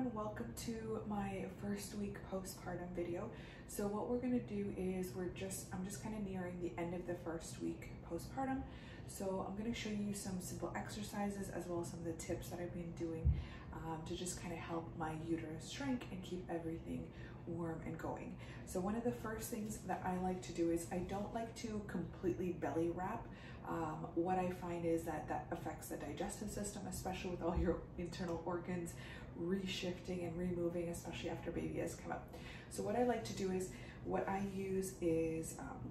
everyone, welcome to my first week postpartum video. So what we're gonna do is we're just, I'm just kind of nearing the end of the first week postpartum. So I'm gonna show you some simple exercises as well as some of the tips that I've been doing um, to just kind of help my uterus shrink and keep everything warm and going. So one of the first things that I like to do is I don't like to completely belly wrap. Um, what I find is that that affects the digestive system, especially with all your internal organs reshifting and removing, especially after baby has come up. So what I like to do is, what I use is, um,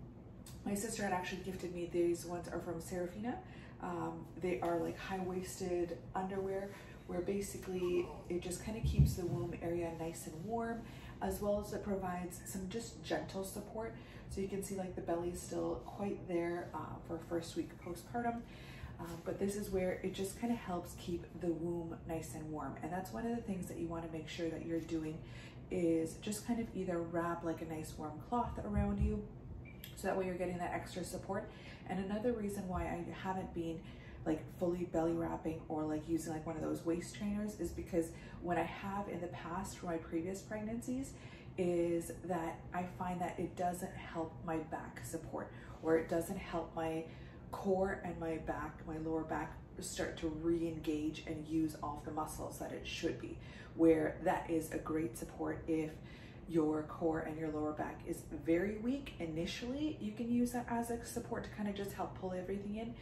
my sister had actually gifted me these ones are from Serafina. Um, they are like high-waisted underwear where basically it just kind of keeps the womb area nice and warm as well as it provides some just gentle support. So you can see like the belly is still quite there uh, for first week postpartum. Uh, but this is where it just kind of helps keep the womb nice and warm. And that's one of the things that you want to make sure that you're doing is just kind of either wrap like a nice warm cloth around you so that way you're getting that extra support. And another reason why I haven't been like fully belly wrapping or like using like one of those waist trainers is because what I have in the past for my previous pregnancies is that I find that it doesn't help my back support or it doesn't help my core and my back, my lower back start to re-engage and use off the muscles that it should be where that is a great support if your core and your lower back is very weak initially. You can use that as a support to kind of just help pull everything in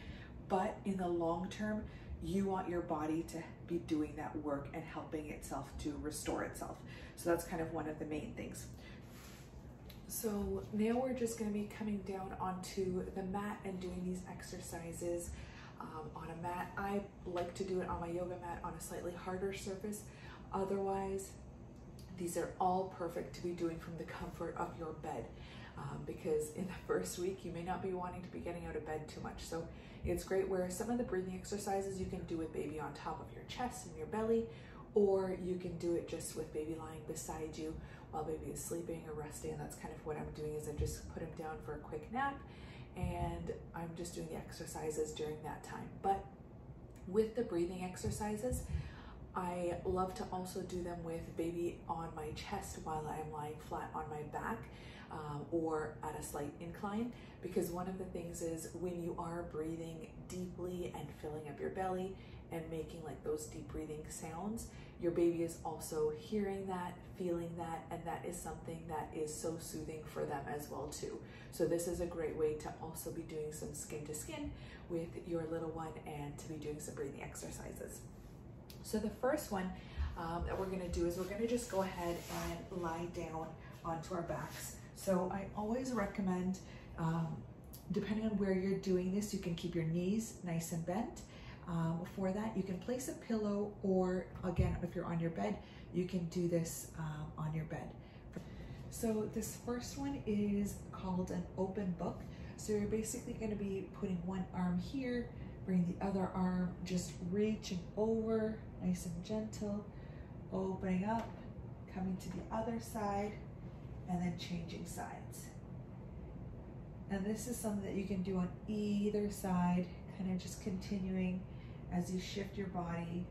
but in the long term, you want your body to be doing that work and helping itself to restore itself. So that's kind of one of the main things. So now we're just gonna be coming down onto the mat and doing these exercises um, on a mat. I like to do it on my yoga mat on a slightly harder surface. Otherwise, these are all perfect to be doing from the comfort of your bed um, because in the first week, you may not be wanting to be getting out of bed too much. So it's great where some of the breathing exercises you can do with baby on top of your chest and your belly, or you can do it just with baby lying beside you while baby is sleeping or resting. And that's kind of what I'm doing is I just put him down for a quick nap and I'm just doing the exercises during that time. But with the breathing exercises, I love to also do them with baby on my chest while I'm lying flat on my back um, or at a slight incline because one of the things is when you are breathing deeply and filling up your belly and making like those deep breathing sounds, your baby is also hearing that, feeling that, and that is something that is so soothing for them as well too. So this is a great way to also be doing some skin to skin with your little one and to be doing some breathing exercises. So the first one um, that we're gonna do is we're gonna just go ahead and lie down onto our backs. So I always recommend, um, depending on where you're doing this, you can keep your knees nice and bent. Um, for that, you can place a pillow or again, if you're on your bed, you can do this um, on your bed. So this first one is called an open book. So you're basically gonna be putting one arm here, bring the other arm, just reaching over, nice and gentle, opening up, coming to the other side, and then changing sides. And this is something that you can do on either side, kind of just continuing as you shift your body,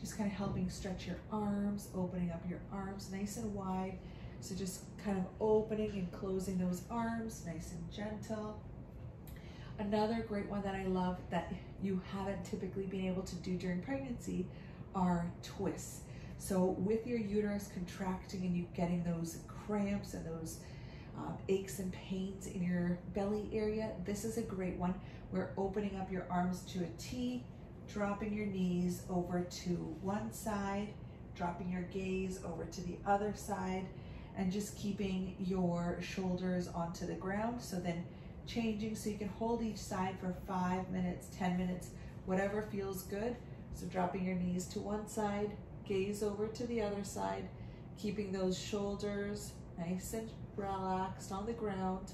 just kind of helping stretch your arms, opening up your arms nice and wide. So just kind of opening and closing those arms, nice and gentle. Another great one that I love that you haven't typically been able to do during pregnancy are twists. So with your uterus contracting and you getting those cramps and those um, aches and pains in your belly area, this is a great one. We're opening up your arms to a T, dropping your knees over to one side, dropping your gaze over to the other side, and just keeping your shoulders onto the ground. So then changing so you can hold each side for five minutes, 10 minutes, whatever feels good. So dropping your knees to one side, gaze over to the other side, keeping those shoulders nice and relaxed on the ground.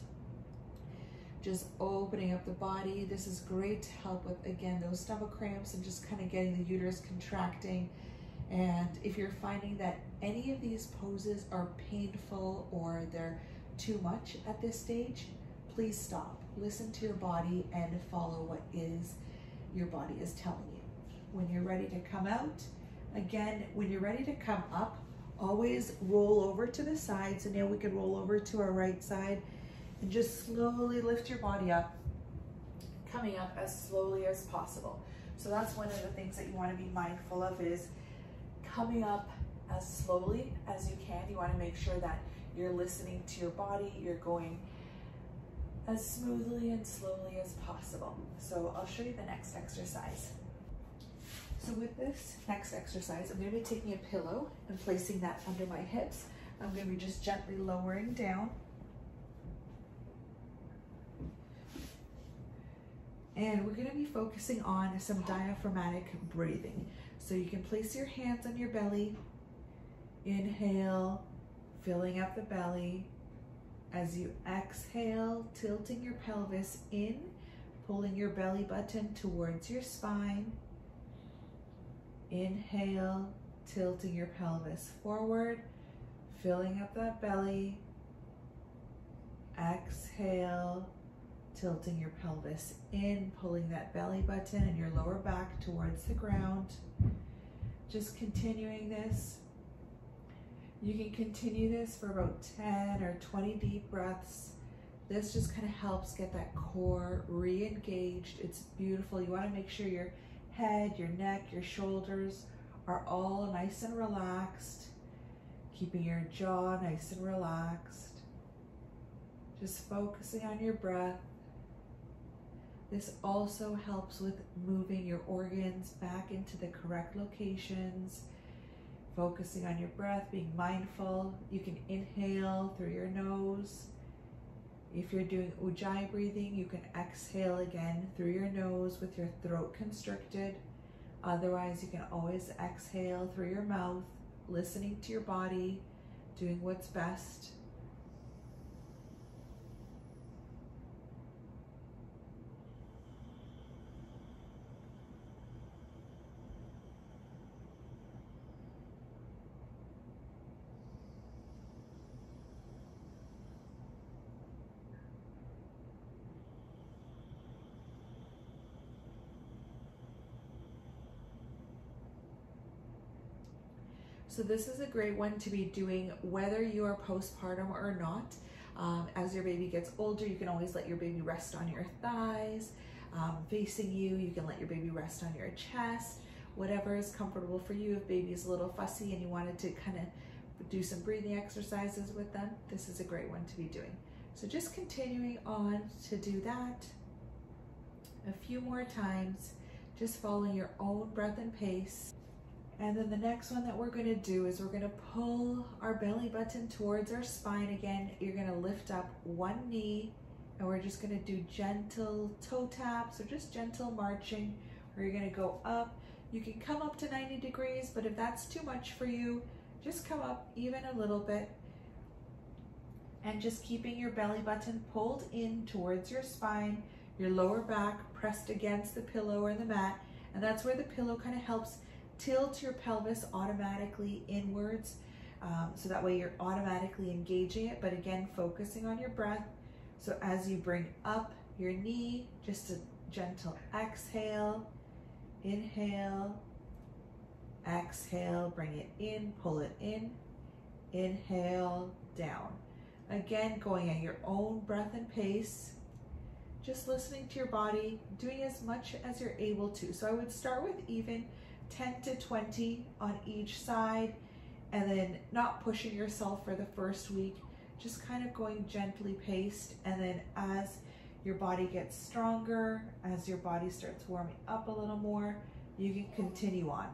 Just opening up the body. This is great to help with, again, those stomach cramps and just kind of getting the uterus contracting. And if you're finding that any of these poses are painful or they're too much at this stage, please stop. Listen to your body and follow what is your body is telling you. When you're ready to come out, again, when you're ready to come up, always roll over to the side. So now we can roll over to our right side and just slowly lift your body up, coming up as slowly as possible. So that's one of the things that you want to be mindful of is coming up as slowly as you can. You want to make sure that you're listening to your body, you're going as smoothly and slowly as possible. So I'll show you the next exercise. So with this next exercise, I'm going to be taking a pillow and placing that under my hips. I'm going to be just gently lowering down. And we're going to be focusing on some diaphragmatic breathing. So you can place your hands on your belly, inhale, filling up the belly. As you exhale, tilting your pelvis in, pulling your belly button towards your spine. Inhale, tilting your pelvis forward, filling up that belly. Exhale, tilting your pelvis in, pulling that belly button and your lower back towards the ground. Just continuing this. You can continue this for about 10 or 20 deep breaths. This just kind of helps get that core re-engaged. It's beautiful. You want to make sure your head, your neck, your shoulders are all nice and relaxed. Keeping your jaw nice and relaxed. Just focusing on your breath. This also helps with moving your organs back into the correct locations, focusing on your breath, being mindful. You can inhale through your nose. If you're doing ujjayi breathing, you can exhale again through your nose with your throat constricted. Otherwise, you can always exhale through your mouth, listening to your body, doing what's best. So this is a great one to be doing whether you are postpartum or not. Um, as your baby gets older, you can always let your baby rest on your thighs, um, facing you. You can let your baby rest on your chest, whatever is comfortable for you. If baby is a little fussy and you wanted to kind of do some breathing exercises with them, this is a great one to be doing. So just continuing on to do that a few more times, just following your own breath and pace. And then the next one that we're gonna do is we're gonna pull our belly button towards our spine again. You're gonna lift up one knee and we're just gonna do gentle toe taps or just gentle marching where you're gonna go up. You can come up to 90 degrees, but if that's too much for you, just come up even a little bit and just keeping your belly button pulled in towards your spine, your lower back pressed against the pillow or the mat, and that's where the pillow kind of helps tilt your pelvis automatically inwards um, so that way you're automatically engaging it but again focusing on your breath. So as you bring up your knee just a gentle exhale inhale exhale bring it in pull it in inhale down. Again going at your own breath and pace just listening to your body doing as much as you're able to. So I would start with even 10 to 20 on each side and then not pushing yourself for the first week, just kind of going gently paced. And then as your body gets stronger, as your body starts warming up a little more, you can continue on.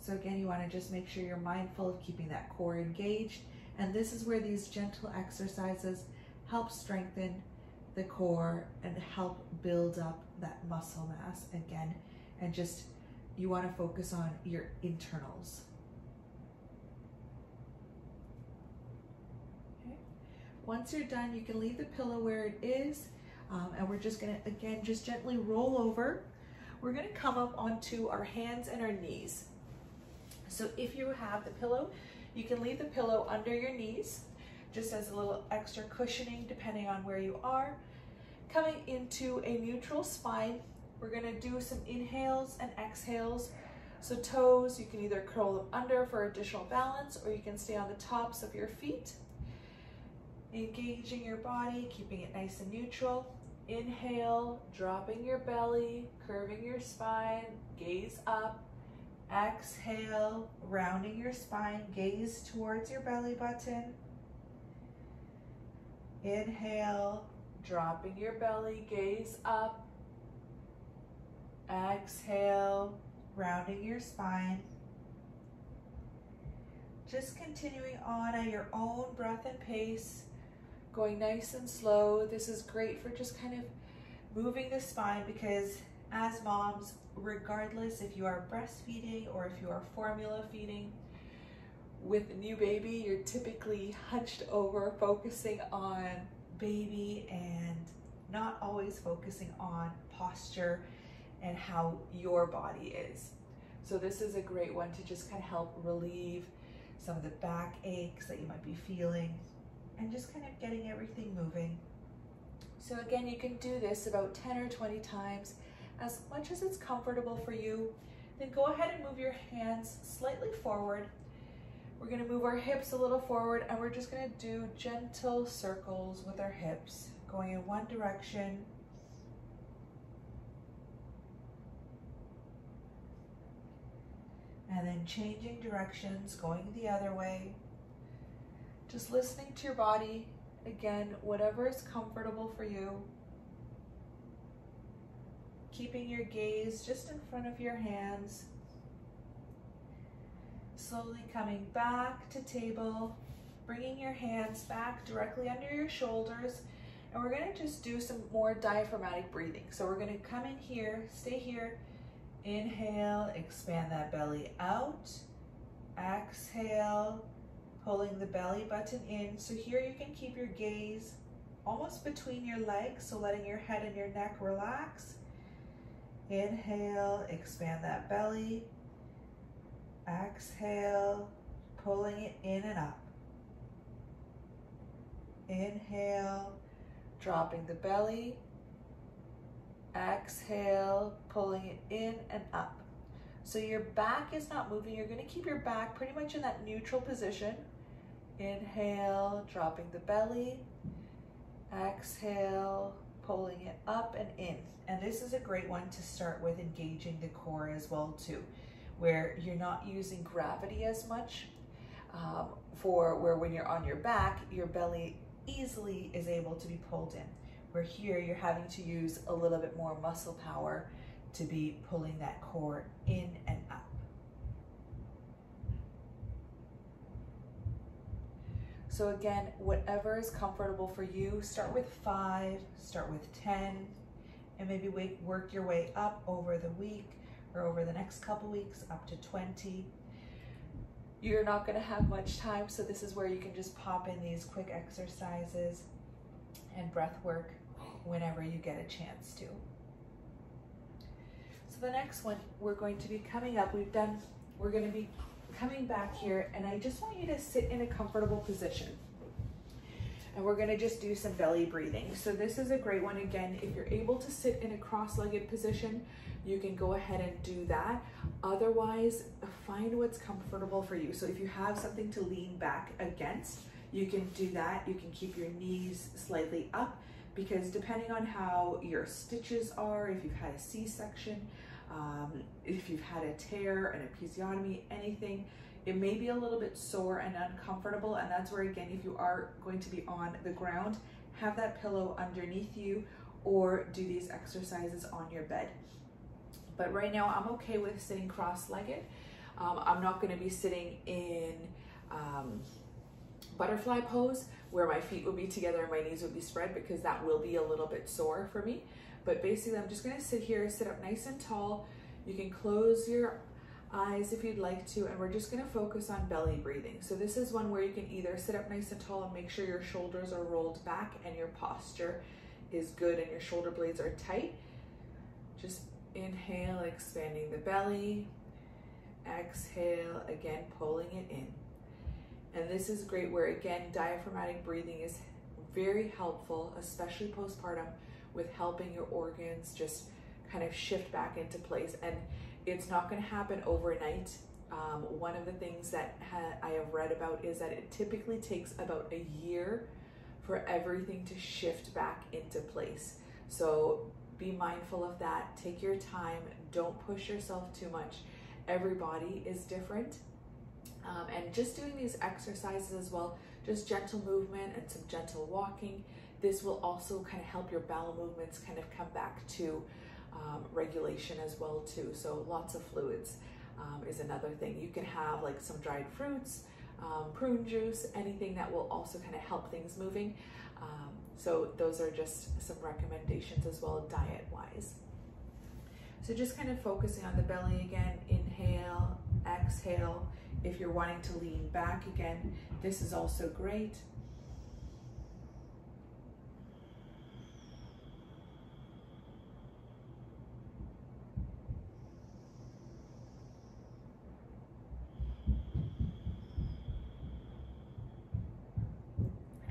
So again, you wanna just make sure you're mindful of keeping that core engaged. And this is where these gentle exercises help strengthen the core and help build up that muscle mass again. And just you want to focus on your internals. Okay. Once you're done you can leave the pillow where it is um, and we're just gonna again just gently roll over. We're gonna come up onto our hands and our knees. So if you have the pillow you can leave the pillow under your knees just as a little extra cushioning depending on where you are. Coming into a neutral spine, we're gonna do some inhales and exhales So toes, you can either curl them under for additional balance or you can stay on the tops of your feet. Engaging your body, keeping it nice and neutral. Inhale, dropping your belly, curving your spine, gaze up. Exhale, rounding your spine, gaze towards your belly button. Inhale, dropping your belly, gaze up. Exhale, rounding your spine. Just continuing on at your own breath and pace, going nice and slow. This is great for just kind of moving the spine because as moms, regardless if you are breastfeeding or if you are formula feeding, with a new baby, you're typically hunched over, focusing on baby and not always focusing on posture and how your body is. So this is a great one to just kind of help relieve some of the back aches that you might be feeling and just kind of getting everything moving. So again, you can do this about 10 or 20 times as much as it's comfortable for you. Then go ahead and move your hands slightly forward. We're gonna move our hips a little forward and we're just gonna do gentle circles with our hips, going in one direction and then changing directions, going the other way. Just listening to your body. Again, whatever is comfortable for you. Keeping your gaze just in front of your hands. Slowly coming back to table, bringing your hands back directly under your shoulders. And we're gonna just do some more diaphragmatic breathing. So we're gonna come in here, stay here, Inhale, expand that belly out. Exhale, pulling the belly button in. So here you can keep your gaze almost between your legs, so letting your head and your neck relax. Inhale, expand that belly. Exhale, pulling it in and up. Inhale, dropping the belly. Exhale, pulling it in and up. So your back is not moving. You're gonna keep your back pretty much in that neutral position. Inhale, dropping the belly. Exhale, pulling it up and in. And this is a great one to start with engaging the core as well too, where you're not using gravity as much um, for where when you're on your back, your belly easily is able to be pulled in. Where here you're having to use a little bit more muscle power to be pulling that core in and up. So again, whatever is comfortable for you, start with five, start with 10, and maybe work your way up over the week or over the next couple weeks up to 20. You're not gonna have much time, so this is where you can just pop in these quick exercises and breath work whenever you get a chance to. So the next one, we're going to be coming up, we've done, we're gonna be coming back here and I just want you to sit in a comfortable position. And we're gonna just do some belly breathing. So this is a great one. Again, if you're able to sit in a cross-legged position, you can go ahead and do that. Otherwise, find what's comfortable for you. So if you have something to lean back against, you can do that. You can keep your knees slightly up because depending on how your stitches are, if you've had a C-section, um, if you've had a tear, an episiotomy, anything, it may be a little bit sore and uncomfortable. And that's where, again, if you are going to be on the ground, have that pillow underneath you or do these exercises on your bed. But right now, I'm okay with sitting cross-legged. Um, I'm not gonna be sitting in um, butterfly pose where my feet would be together and my knees would be spread because that will be a little bit sore for me. But basically I'm just gonna sit here, sit up nice and tall. You can close your eyes if you'd like to, and we're just gonna focus on belly breathing. So this is one where you can either sit up nice and tall and make sure your shoulders are rolled back and your posture is good and your shoulder blades are tight. Just inhale, expanding the belly. Exhale, again, pulling it in. And this is great where again, diaphragmatic breathing is very helpful, especially postpartum with helping your organs just kind of shift back into place. And it's not going to happen overnight. Um, one of the things that ha- I have read about is that it typically takes about a year for everything to shift back into place. So be mindful of that. Take your time. Don't push yourself too much. Every body is different. Um, and just doing these exercises as well, just gentle movement and some gentle walking. This will also kind of help your bowel movements kind of come back to um, regulation as well too. So lots of fluids um, is another thing. You can have like some dried fruits, um, prune juice, anything that will also kind of help things moving. Um, so those are just some recommendations as well diet wise. So just kind of focusing on the belly again, inhale, exhale. If you're wanting to lean back again, this is also great.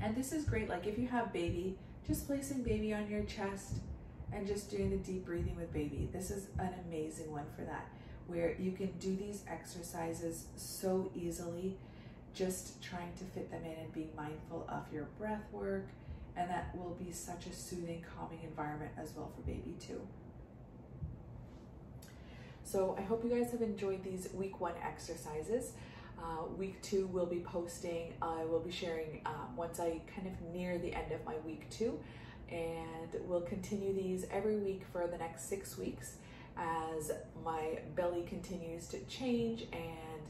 And this is great, like if you have baby, just placing baby on your chest and just doing the deep breathing with baby. This is an amazing one for that, where you can do these exercises so easily, just trying to fit them in and being mindful of your breath work. And that will be such a soothing, calming environment as well for baby too. So I hope you guys have enjoyed these week one exercises. Uh, week two, we'll be posting, I will be sharing um, once I kind of near the end of my week two, and we'll continue these every week for the next six weeks as my belly continues to change and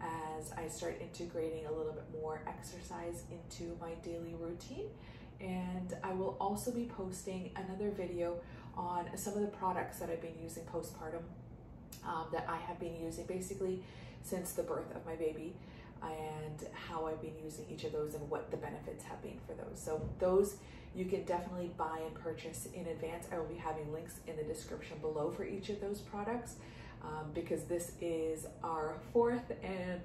as I start integrating a little bit more exercise into my daily routine. And I will also be posting another video on some of the products that I've been using postpartum um, that I have been using. Basically, since the birth of my baby and how I've been using each of those and what the benefits have been for those. So those you can definitely buy and purchase in advance. I will be having links in the description below for each of those products um, because this is our fourth and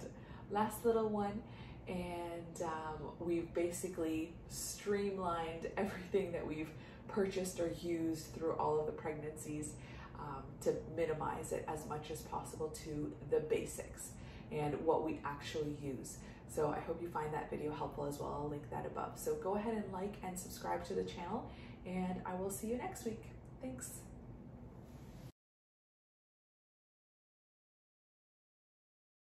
last little one and um, we've basically streamlined everything that we've purchased or used through all of the pregnancies um, to minimize it as much as possible to the basics and what we actually use. So I hope you find that video helpful as well. I'll link that above. So go ahead and like and subscribe to the channel and I will see you next week. Thanks.